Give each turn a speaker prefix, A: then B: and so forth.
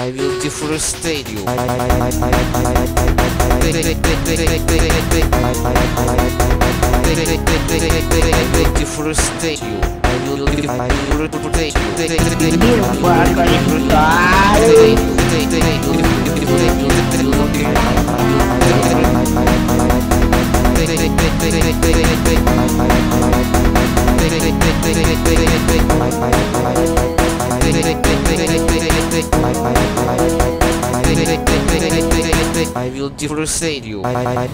A: I will deforestate you. Deforestate you. I will deforestate you. I will deforestate you. I will defrostate you. I, I, I